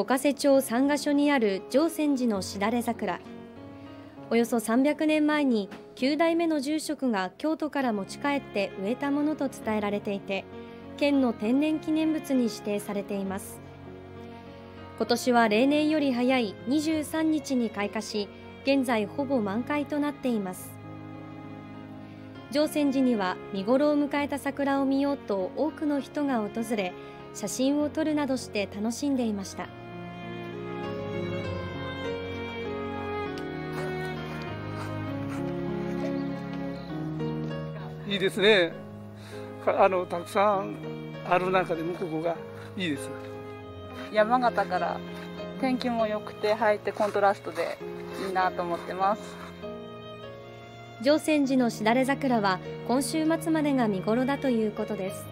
五ヶ瀬町三ヶ所にある常泉寺のしだれ桜。およそ300年前に9代目の住職が京都から持ち帰って植えたものと伝えられていて県の天然記念物に指定されています。今年は例年より早い23日に開花し現在ほぼ満開となっています。常泉寺には見頃を迎えた桜を見ようと多くの人が訪れ写真を撮るなどして楽しんでいました。いいですね。あのたくさんある中でもここがいいです。山形から天気も良くて入ってコントラストでいいなと思ってます。常泉寺のしだれ桜は今週末までが見頃だということです